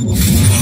う